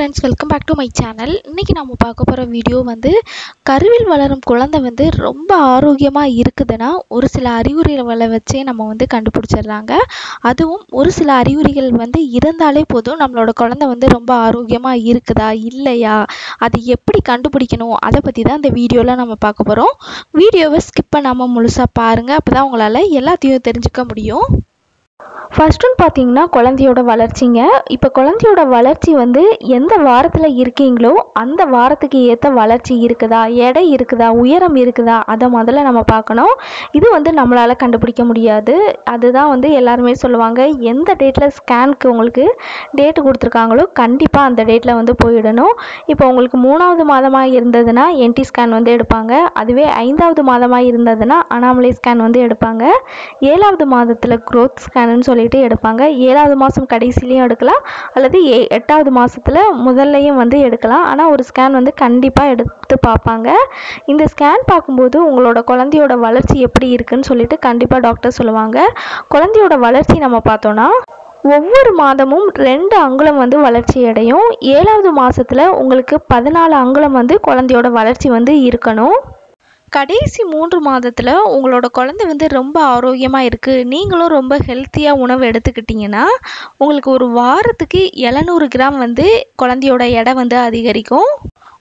Friends welcome back to my channel இன்றைக்கி நம்ம பார்க்க போகிற வீடியோ வந்து கருவில் வளரும் குழந்தை வந்து ரொம்ப ஆரோக்கியமாக இருக்குதுன்னா ஒரு சில அறிகுறிகளை வச்சே நம்ம வந்து கண்டுபிடிச்சிடுறாங்க. அதுவும் ஒரு சில அறிகுறிகள் வந்து இருந்தாலே போதும் நம்மளோட குழந்தை வந்து ரொம்ப ஆரோக்கியமாக இருக்குதா இல்லையா அது எப்படி கண்டுபிடிக்கணும் அதை பற்றி தான் இந்த வீடியோவில் நம்ம பார்க்க போகிறோம் வீடியோவை ஸ்கிப் பண்ணாமல் முழுசாக பாருங்கள் அப்போ தான் உங்களால் எல்லாத்தையும் தெரிஞ்சுக்க முடியும். ஃபர்ஸ்ட்டுன்னு பார்த்தீங்கன்னா குழந்தையோட வளர்ச்சிங்க. இப்போ குழந்தையோட வளர்ச்சி வந்து எந்த வாரத்தில் இருக்கீங்களோ அந்த வாரத்துக்கு ஏற்ற வளர்ச்சி இருக்குதா? எடை இருக்குதா? உயரம் இருக்குதா? அதை முதல்ல நம்ம பார்க்கணும். இது வந்து நம்மளால் கண்டுபிடிக்க முடியாது. அதுதான் வந்து எல்லாருமே சொல்லுவாங்க எந்த டேட்டில் ஸ்கேனுக்கு உங்களுக்கு டேட்டு கொடுத்துருக்காங்களோ கண்டிப்பாக அந்த டேட்டில் வந்து போயிடணும். இப்போ உங்களுக்கு மூணாவது மாதமாக இருந்ததுன்னா என்டி ஸ்கேன் வந்து எடுப்பாங்க. அதுவே ஐந்தாவது மாதமாக இருந்ததுன்னா அனாமலை ஸ்கேன் வந்து எடுப்பாங்க. ஏழாவது மாதத்தில் க்ரோத் ஸ்கேனுன்னு சொல்லிட்டு எடுப்பாங்க. ஏழாவது மாதம் கடைசிலையும் எடுக்கலாம். அல்லது ஏ எட்டாவது மாதத்தில் முதல்லையும் வந்து எடுக்கலாம். ஆனால் ஒரு ஸ்கேன் வந்து கண்டிப்பாக எடுத்து பார்ப்பாங்க. இந்த ஸ்கேன் பார்க்கும்போது உங்களோட குழந்தையோட வளர்ச்சி எப்படி இருக்குன்னு சொல்லிட்டு கண்டிப்பாக டாக்டர் சொல்லுவாங்க. குழந்தையோட வளர்ச்சி நம்ம பார்த்தோன்னா ஒவ்வொரு மாதமும் ரெண்டு அங்குலம் வந்து வளர்ச்சி அடையும். ஏழாவது மாதத்தில் உங்களுக்கு பதினாலு அங்குலம் வந்து குழந்தையோட வளர்ச்சி வந்து இருக்கணும். கடைசி மூன்று மாதத்தில் உங்களோட குழந்தை வந்து ரொம்ப ஆரோக்கியமாக இருக்குது நீங்களும் ரொம்ப ஹெல்த்தியாக உணவு எடுத்துக்கிட்டிங்கன்னா உங்களுக்கு ஒரு வாரத்துக்கு எழுநூறு கிராம் வந்து குழந்தையோட எடை வந்து அதிகரிக்கும்.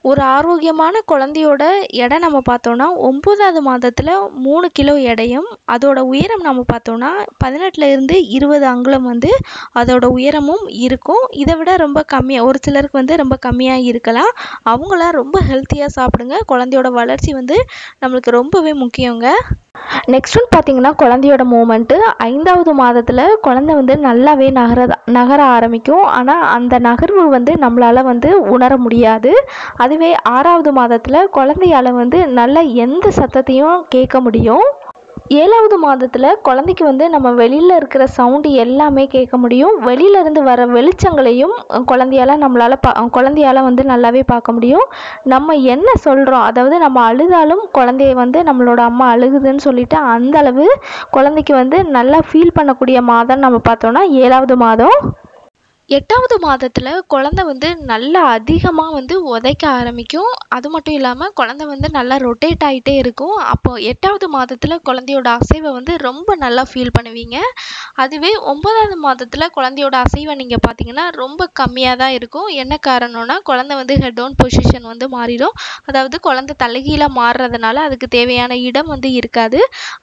ஒரு ஆரோக்கியமான குழந்தையோட எடை நம்ம பார்த்தோன்னா ஒம்பதாவது மாதத்தில் மூணு கிலோ எடையும் அதோட உயரம் நம்ம பார்த்தோன்னா பதினெட்டுல இருந்து இருபது அங்குலம் வந்து அதோட உயரமும் இருக்கும். இதை விட ரொம்ப கம்மியாக ஒரு சிலருக்கு வந்து ரொம்ப கம்மியாக இருக்கலாம். அவங்களாம் ரொம்ப ஹெல்த்தியாக சாப்பிடுங்க. குழந்தையோட வளர்ச்சி வந்து நம்மளுக்கு ரொம்பவே முக்கியங்க. நெக்ஸ்ட் ஒன் பார்த்தீங்கன்னா குழந்தையோட மூமெண்ட்டு ஐந்தாவது மாதத்தில் குழந்தை வந்து நல்லாவே நகர நகர ஆரம்பிக்கும். ஆனால் அந்த நகர்வு வந்து நம்மளால் வந்து உணர முடியாது. அதுவே ஆறாவது மாதத்தில் குழந்தையால் வந்து நல்ல எந்த சத்தத்தையும் கேட்க முடியும். ஏழாவது மாதத்தில் குழந்தைக்கு வந்து நம்ம வெளியில் இருக்கிற சவுண்டு எல்லாமே கேட்க முடியும். வெளியிலேருந்து வர வெளிச்சங்களையும் குழந்தையால் நம்மளால் பா குழந்தையால் வந்து நல்லாவே பார்க்க முடியும். நம்ம என்ன சொல்கிறோம் அதாவது நம்ம அழுதாலும் குழந்தைய வந்து நம்மளோட அம்மா அழுகுதுன்னு சொல்லிட்டு அந்த அளவு குழந்தைக்கு வந்து நல்லா ஃபீல் பண்ணக்கூடிய மாதம் நம்ம பார்த்தோன்னா ஏழாவது மாதம். எட்டாவது மாதத்தில் குழந்தை வந்து நல்லா அதிகமாக வந்து உதைக்க ஆரம்பிக்கும். அது மட்டும் இல்லாமல் குழந்தை வந்து நல்லா ரொட்டேட் ஆகிட்டே இருக்கும். அப்போது எட்டாவது மாதத்தில் குழந்தையோட அசைவை வந்து ரொம்ப நல்லா ஃபீல் பண்ணுவீங்க. அதுவே ஒன்பதாவது மாதத்தில் குழந்தையோட அசைவை நீங்கள் பார்த்தீங்கன்னா ரொம்ப கம்மியாக தான் இருக்கும். என்ன காரணம்னா குழந்தை வந்து ஹெட் டவுன் பொசிஷன் வந்து மாறிடும். அதாவது குழந்தை தலைகீழாக மாறுறதுனால அதுக்கு தேவையான இடம் வந்து இருக்காது.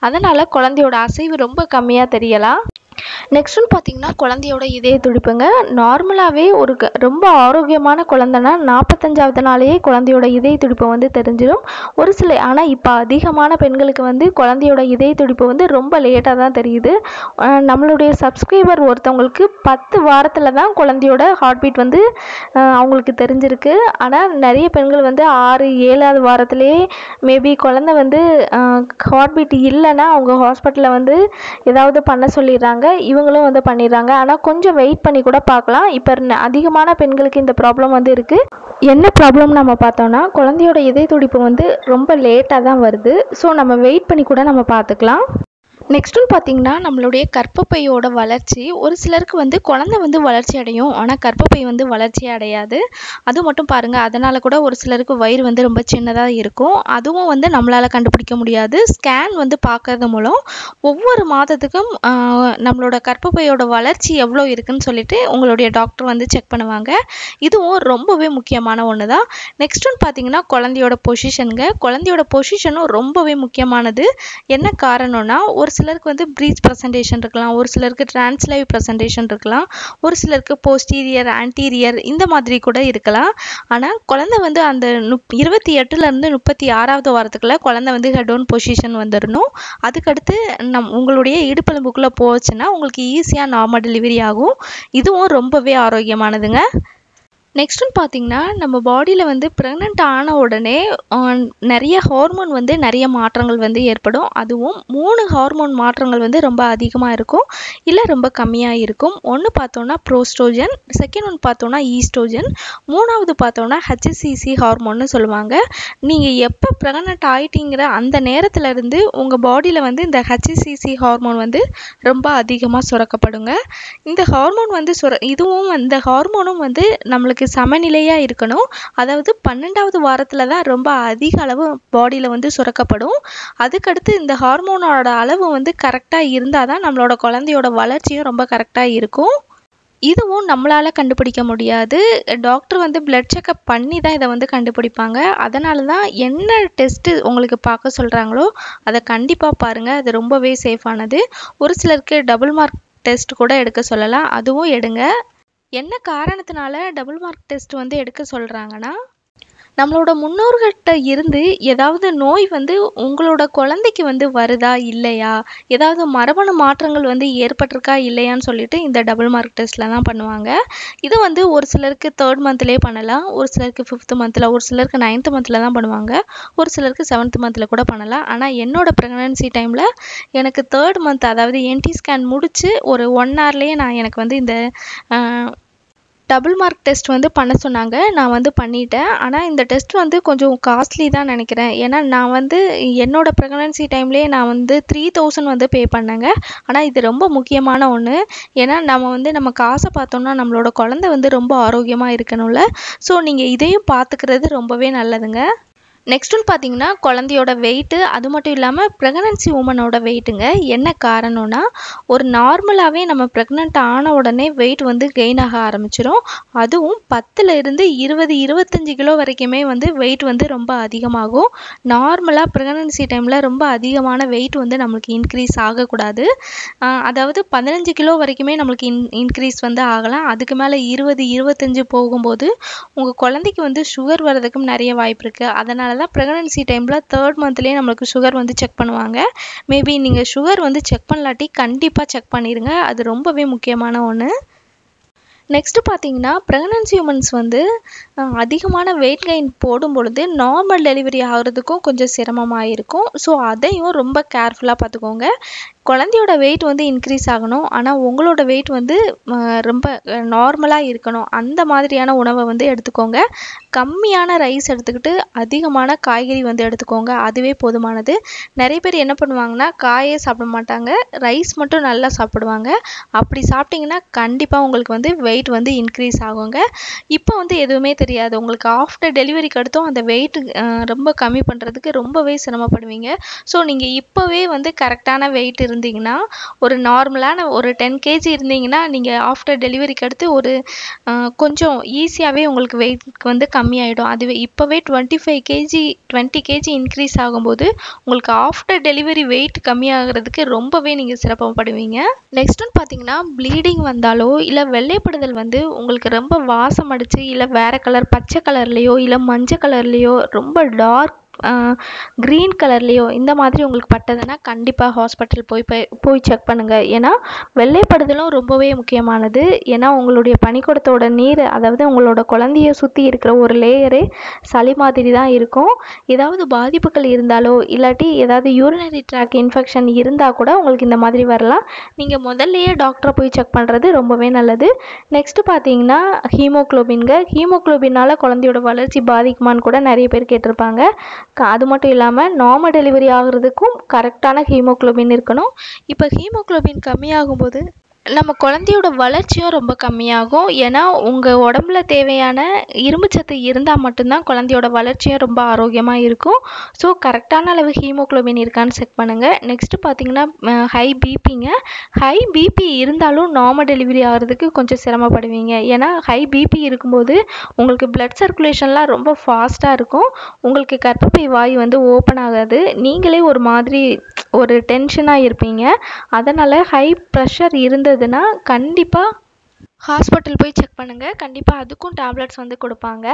அதனால் குழந்தையோட அசைவு ரொம்ப கம்மியாக தெரியலாம். நெக்ஸ்ட்டுன்னு பார்த்தீங்கன்னா குழந்தையோட இதய துடிப்புங்க. நார்மலாகவே ஒரு க ரொம்ப ஆரோக்கியமான குழந்தைனா நாற்பத்தஞ்சாவது நாளையே குழந்தையோட இதய துடிப்பு வந்து தெரிஞ்சிடும் ஒரு சில ஆனால் இப்போ அதிகமான பெண்களுக்கு வந்து குழந்தையோட இதய துடிப்பு வந்து ரொம்ப லேட்டாக தான் தெரியுது. நம்மளுடைய சப்ஸ்கிரைபர் ஒருத்தவங்களுக்கு பத்து வாரத்தில் தான் குழந்தையோட ஹார்ட் பீட் வந்து அவங்களுக்கு தெரிஞ்சிருக்கு. ஆனால் நிறைய பெண்கள் வந்து ஆறு ஏழாவது வாரத்திலேயே மேபி குழந்தை வந்து ஹார்ட் பீட் இல்லைன்னா அவங்க ஹாஸ்பிட்டலில் வந்து ஏதாவது பண்ண சொல்லிடுறாங்க. இவங்களும் வந்து பண்ணிடுறாங்க. ஆனால் கொஞ்சம் வெயிட் பண்ணி கூட பார்க்கலாம். இப்போ அதிகமான பெண்களுக்கு இந்த ப்ராப்ளம் வந்து இருக்குது என்ன ப்ராப்ளம் நம்ம பார்த்தோம்னா குழந்தையோட இதய துடிப்பு வந்து ரொம்ப லேட்டாக தான் வருது. ஸோ நம்ம வெயிட் பண்ணி கூட நம்ம பார்த்துக்கலாம். நெக்ஸ்ட்டுன்னு பார்த்தீங்கன்னா நம்மளுடைய கற்பப்பையோட வளர்ச்சி. ஒரு சிலருக்கு வந்து குழந்தை வந்து வளர்ச்சி அடையும். ஆனால் கற்பப்பை வந்து வளர்ச்சி அடையாது. அது மட்டும் பாருங்கள் அதனால் கூட ஒரு சிலருக்கு வயிறு வந்து ரொம்ப சின்னதாக இருக்கும். அதுவும் வந்து நம்மளால் கண்டுபிடிக்க முடியாது. ஸ்கேன் வந்து பார்க்கறது மூலம் ஒவ்வொரு மாதத்துக்கும் நம்மளோட கற்பப்பையோட வளர்ச்சி எவ்வளோ இருக்குன்னு சொல்லிட்டு உங்களுடைய டாக்டர் வந்து செக் பண்ணுவாங்க. இதுவும் ரொம்பவே முக்கியமான ஒன்று தான் நெக்ஸ்ட்டுன்னு பார்த்தீங்கன்னா குழந்தையோட பொசிஷனுங்க குழந்தையோட பொசிஷனும் ரொம்பவே முக்கியமானது. என்ன காரணம்னா ஒரு சிலருக்கு வந்து ப்ரீச் ப்ரெசன்டேஷன் இருக்கலாம். ஒரு சிலருக்கு டிரான்ஸ்லைவ் ப்ரெசன்டேஷன் இருக்கலாம். ஒரு சிலருக்கு போஸ்டீரியர் ஆன்டீரியர் இந்த மாதிரி கூட இருக்கலாம். ஆனால் குழந்தை வந்து அந்த நுப் இருபத்தி எட்டுலேருந்து முப்பத்தி ஆறாவது வாரத்துக்குள்ள குழந்தை வந்து ஹெட் ஒன் பொசிஷன் வந்துடணும் அதுக்கடுத்து நம் உங்களுடைய இடுப்பெலும்புக்குள்ளே போச்சுன்னா உங்களுக்கு ஈஸியாக நார்மல் டெலிவரி ஆகும். இதுவும் ரொம்பவே ஆரோக்கியமானதுங்க. நெக்ஸ்ட்டுன்னு பார்த்தீங்கன்னா நம்ம பாடியில் வந்து ப்ரெக்னென்ட் ஆன உடனே நிறைய ஹார்மோன் வந்து நிறைய மாற்றங்கள் வந்து ஏற்படும். அதுவும் மூணு ஹார்மோன் மாற்றங்கள் வந்து ரொம்ப அதிகமாக இருக்கும் இல்லை ரொம்ப கம்மியாக இருக்கும். ஒன்று பார்த்தோன்னா ப்ரோஸ்ட்ரோஜன் செகண்ட் ஒன்று பார்த்தோன்னா ஈஸ்ட்ரோஜன் மூணாவது பார்த்தோன்னா ஹெச்எஸ்சிசி ஹார்மோன்னு சொல்லுவாங்க. நீங்கள் எப்போ ப்ரெக்னென்ட் ஆகிட்டீங்கிற அந்த நேரத்தில் இருந்து உங்கள் பாடியில் வந்து இந்த ஹெச்சிசிசி ஹார்மோன் வந்து ரொம்ப அதிகமாக சுரக்கப்படுங்க. இந்த ஹார்மோன் வந்து சுர இதுவும் இந்த ஹார்மோனும் வந்து நம்மளுக்கு அதுக்கு சமநிலையாக இருக்கணும். அதாவது பன்னெண்டாவது வாரத்தில் தான் ரொம்ப அதிக அளவு பாடியில் வந்து சுரக்கப்படும். அதுக்கடுத்து இந்த ஹார்மோனோட அளவு வந்து கரெக்டாக இருந்தால் தான் நம்மளோட குழந்தையோட வளர்ச்சியும் ரொம்ப கரெக்டாக இருக்கும். இதுவும் நம்மளால் கண்டுபிடிக்க முடியாது. டாக்டர் வந்து பிளட் செக்கப் பண்ணி தான் இதை வந்து கண்டுபிடிப்பாங்க. அதனால தான் என்ன டெஸ்ட்டு உங்களுக்கு பார்க்க சொல்கிறாங்களோ அதை கண்டிப்பாக பாருங்கள் அது ரொம்பவே சேஃபானது ஒரு சிலருக்கு டபுள் மார்க் டெஸ்ட் கூட எடுக்க சொல்லலாம். அதுவும் எடுங்க. என்ன காரணத்தினால டபுள் மார்க் டெஸ்ட் வந்து எடுக்க சொல்கிறாங்கன்னா நம்மளோட முன்னோர்கள்கிட்ட இருந்து ஏதாவது நோய் வந்து உங்களோட குழந்தைக்கு வந்து வருதா இல்லையா? ஏதாவது மரபணு மாற்றங்கள் வந்து ஏற்பட்டிருக்கா இல்லையான்னு சொல்லிட்டு இந்த டபுள் மார்க் டெஸ்ட்டில் தான் பண்ணுவாங்க. இது வந்து ஒரு சிலருக்கு தேர்ட் மந்த்லேயே பண்ணலாம் ஒரு சிலருக்கு ஃபிஃப்த் மந்தில் ஒரு சிலருக்கு நைன்த் மந்தில் தான் பண்ணுவாங்க ஒரு சிலருக்கு செவன்த் மந்தில் கூட பண்ணலாம். ஆனால் என்னோட ப்ரெக்னன்சி டைமில் எனக்கு தேர்ட் மந்த் அதாவது என்டி ஸ்கேன் முடித்து ஒரு ஒன் ஹவர்லேயே நான் எனக்கு வந்து இந்த டபுள் மார்க் டெஸ்ட் வந்து பண்ண சொன்னாங்க. நான் வந்து பண்ணிட்டேன். ஆனால் இந்த டெஸ்ட் வந்து கொஞ்சம் காஸ்ட்லி தான் நினைக்கிறேன். ஏன்னா நான் வந்து என்னோட ப்ரெக்னன்சி டைம்லேயே நான் வந்து த்ரீ தௌசண்ட் வந்து பே பண்ணேங்க. ஆனால் இது ரொம்ப முக்கியமான ஒன்று ஏன்னா நம்ம வந்து நம்ம காசை பார்த்தோம்னா நம்மளோட குழந்தை வந்து ரொம்ப ஆரோக்கியமாக இருக்கணும்ல. ஸோ நீங்கள் இதையும் பார்த்துக்கிறது ரொம்பவே நல்லதுங்க. நெக்ஸ்ட் ஒன் பார்த்தீங்கன்னா குழந்தையோட வெயிட்டு அது மட்டும் இல்லாமல் ப்ரெக்னன்சி உமனோட வெயிட்டுங்க என்ன காரணம்னா ஒரு நார்மலாகவே நம்ம ப்ரெக்னென்ட் ஆன உடனே வெயிட் வந்து கெயின் ஆக ஆரம்பிச்சிடும் அதுவும் பத்துலேருந்து இருபது இருபத்தஞ்சி கிலோ வரைக்குமே வந்து வெயிட் வந்து ரொம்ப அதிகமாகும். நார்மலாக ப்ரெக்னன்சி டைமில் ரொம்ப அதிகமான வெயிட் வந்து நம்மளுக்கு இன்க்ரீஸ் ஆகக்கூடாது. அதாவது பதினஞ்சு கிலோ வரைக்குமே நம்மளுக்கு இன் இன்க்ரீஸ் வந்து ஆகலாம். அதுக்கு மேலே இருபது இருபத்தஞ்சு போகும்போது உங்கள் குழந்தைக்கு வந்து சுகர் வர்றதுக்கும் நிறைய வாய்ப்பு இருக்குது அதனால தான் ப்ரெக்னன்சி டைமில் தேர்ட் மந்த்லேயே நம்மளுக்கு சுகர் வந்து செக் பண்ணுவாங்க. மேபி நீங்கள் சுகர் வந்து செக் பண்ணலாட்டி கண்டிப்பாக செக் பண்ணிடுங்க அது ரொம்பவே முக்கியமான ஒன்று நெக்ஸ்ட்டு பார்த்தீங்கன்னா ப்ரெக்னன்சி உமன்ஸ் வந்து அதிகமான வெயிட் கெயின் போடும் பொழுது நார்மல் டெலிவரி ஆகிறதுக்கும் கொஞ்சம் சிரமமாக இருக்கும் ஸோ அதையும் ரொம்ப கேர்ஃபுல்லாக பார்த்துக்கோங்க குழந்தையோட வெயிட் வந்து இன்க்ரீஸ் ஆகணும். ஆனால் உங்களோட வெயிட் வந்து ரொம்ப நார்மலாக இருக்கணும். அந்த மாதிரியான உணவை வந்து எடுத்துக்கோங்க. கம்மியான ரைஸ் எடுத்துக்கிட்டு அதிகமான காய்கறி வந்து எடுத்துக்கோங்க. அதுவே போதுமானது. நிறைய பேர் என்ன பண்ணுவாங்கன்னா காயே சாப்பிட மாட்டாங்க. ரைஸ் மட்டும் நல்லா சாப்பிடுவாங்க. அப்படி சாப்பிட்டிங்கன்னா கண்டிப்பாக உங்களுக்கு வந்து வெயிட் வந்து இன்க்ரீஸ் ஆகுங்க. இப்போ வந்து எதுவுமே தெரியாது. உங்களுக்கு ஆஃப்டர் டெலிவரிக்கு அடுத்தும் அந்த வெயிட் ரொம்ப கம்மி பண்ணுறதுக்கு ரொம்பவே சிரமப்படுவீங்க. ஸோ நீங்கள் இப்போவே வந்து கரெக்டான வெயிட் இருந்தீங்கன்னா ஒரு நார்மலான ஒரு டென் கேஜி இருந்தீங்கன்னா நீங்கள் ஆஃப்டர் டெலிவரிக்கு அடுத்து ஒரு கொஞ்சம் ஈஸியாகவே உங்களுக்கு வெயிட் வந்து கம்மியாயிடும். அதுவே இப்போவே twenty five kg twenty kg increase ஆகும்போது உங்களுக்கு ஆஃப்டர் டெலிவரி வெயிட் கம்மியாகிறதுக்கு ரொம்பவே நீங்கள் சிரமப்படுவீங்க. நெக்ஸ்ட் ஒன் பார்த்தீங்கன்னா ப்ளீடிங் வந்தாலோ இல்லை வெள்ளைப்படுதல் வந்து உங்களுக்கு ரொம்ப வாசம் அடிச்சு இல்லை வேறு கலர் பச்சை கலர்லேயோ இல்லை மஞ்சள் கலர்லேயோ ரொம்ப டார்க் க்ரீன் கலர்லேயோ இந்த மாதிரி உங்களுக்கு பட்டதுன்னா கண்டிப்பாக ஹாஸ்பிட்டல் போய் போய் போய் செக் பண்ணுங்கள் ஏன்னா வெள்ளைப்படுதலும் ரொம்பவே முக்கியமானது. ஏன்னா உங்களுடைய பனிக்கூடத்தோட நீர் அதாவது உங்களோட குழந்தைய சுற்றி இருக்கிற ஒரு லேயரே சளி மாதிரி தான் இருக்கும். ஏதாவது பாதிப்புகள் இருந்தாலோ இல்லாட்டி ஏதாவது யூரினரி ட்ராக் இன்ஃபெக்ஷன் இருந்தால் கூட உங்களுக்கு இந்த மாதிரி வரலாம். நீங்கள் முதல்லையே டாக்டரை போய் செக் பண்ணுறது ரொம்பவே நல்லது. நெக்ஸ்ட்டு பார்த்தீங்கன்னா ஹீமோக்ளோபின்க ஹீமோக்ளோபினால் குழந்தையோட வளர்ச்சி பாதிக்குமான்னு கூட நிறைய பேர் கேட்டிருப்பாங்க. அது மட்டும் இல்லாமல் நார்மல் டெலிவரி ஆகுறதுக்கும் கரெக்டான ஹீமோக்ளோபின் இருக்கணும். இப்போ ஹீமோக்ளோபின் கம்மியாகும்போது நம்ம குழந்தையோட வளர்ச்சியும் ரொம்ப கம்மியாகும். ஏன்னா உங்கள் உடம்புல தேவையான இரும்பு சத்து இருந்தால் மட்டும்தான் குழந்தையோட வளர்ச்சியும் ரொம்ப ஆரோக்கியமாக இருக்கும். ஸோ கரெக்டான அளவு ஹீமோக்ளோபின் இருக்கான்னு செக் பண்ணுங்கள் நெக்ஸ்ட்டு பார்த்தீங்கன்னா ஹை பிபிங்க ஹை பிபி இருந்தாலும் நார்மல் டெலிவரி ஆகிறதுக்கு கொஞ்சம் சிரமப்படுவீங்க. ஏன்னா ஹை பிபி இருக்கும்போது உங்களுக்கு பிளட் சர்க்குலேஷன்லாம் ரொம்ப ஃபாஸ்ட்டாக இருக்கும். உங்களுக்கு கர்ப்பப்பை வாய் வந்து ஓப்பன் ஆகாது. நீங்களே ஒரு மாதிரி ஒரு டென்ஷனாக இருப்பீங்க. அதனால் ஹை ப்ரெஷர் இருந்ததுன்னா கண்டிப்பாக ஹாஸ்பிட்டல் போய் செக் பண்ணுங்கள் கண்டிப்பாக அதுக்கும் டேப்லெட்ஸ் வந்து கொடுப்பாங்க.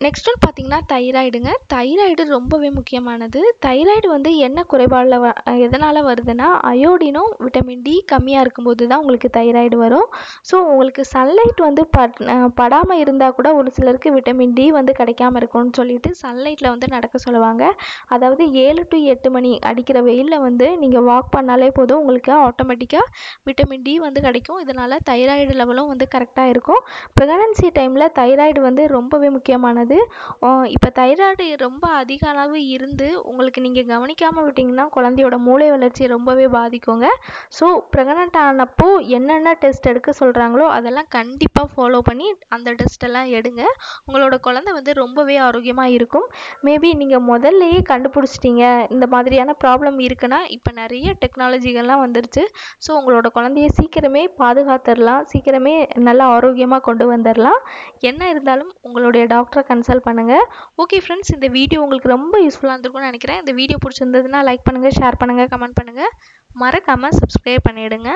நெக்ஸ்ட் ஒன் பார்த்தீங்கன்னா தைராய்டுங்க. தைராய்டு ரொம்பவே முக்கியமானது. தைராய்டு வந்து என்ன குறைபாடில் வ எதனால் வருதுன்னா அயோடினும் விட்டமின் டி கம்மியாக இருக்கும்போது தான் உங்களுக்கு தைராய்டு வரும். ஸோ உங்களுக்கு சன்லைட் வந்து பட் படாமல் இருந்தால் கூட ஒரு சிலருக்கு விட்டமின் டி வந்து கிடைக்காம இருக்கும்னு சொல்லிட்டு சன்லைட்டில் வந்து நடக்க சொல்லுவாங்க. அதாவது ஏழு டு எட்டு மணி அடிக்கிற வெயிலில் வந்து நீங்கள் வாக் பண்ணாலே போதும் உங்களுக்கு ஆட்டோமேட்டிக்காக விட்டமின் டி வந்து கிடைக்கும். இதனால் தைராய்டு லெவலும் வந்து கரெக்டாக இருக்கும். ப்ரெக்னன்சி டைமில் தைராய்டு வந்து ரொம்பவே முக்கியமானது. கிடையாது இப்போ தைராய்டு ரொம்ப அதிக அளவு இருந்து உங்களுக்கு நீங்கள் கவனிக்காமல் விட்டிங்கன்னா குழந்தையோட மூளை வளர்ச்சி ரொம்பவே பாதிக்குங்க. ஸோ ப்ரெக்னென்ட் ஆனப்போ என்னென்ன டெஸ்ட் எடுக்க சொல்கிறாங்களோ அதெல்லாம் கண்டிப்பாக ஃபாலோ பண்ணி அந்த டெஸ்ட்டெல்லாம் எடுங்க. உங்களோட குழந்தை வந்து ரொம்பவே ஆரோக்கியமாக இருக்கும். மேபி நீங்கள் முதல்லையே கண்டுபிடிச்சிட்டீங்க. இந்த மாதிரியான ப்ராப்ளம் இருக்குன்னா இப்போ நிறைய டெக்னாலஜிகள்லாம் வந்துருச்சு. ஸோ உங்களோட குழந்தைய சீக்கிரமே பாதுகாத்துடலாம். சீக்கிரமே நல்லா ஆரோக்கியமாக கொண்டு வந்துடலாம். என்ன இருந்தாலும் உங்களுடைய டாக்டரை கன்சல்ட் பண்ணுங்கள் ஓகே ஃப்ரெண்ட்ஸ் இந்த வீடியோ உங்களுக்கு ரொம்ப யூஸ்ஃபுல்லாக இருந்திருக்கும்னு நினைக்கிறேன். இந்த வீடியோ பிடிச்சிருந்ததுன்னா லைக் பண்ணுங்கள் ஷேர் பண்ணுங்கள் கமெண்ட் பண்ணுங்கள் மறக்காமல் சப்ஸ்கிரைப் பண்ணிவிடுங்க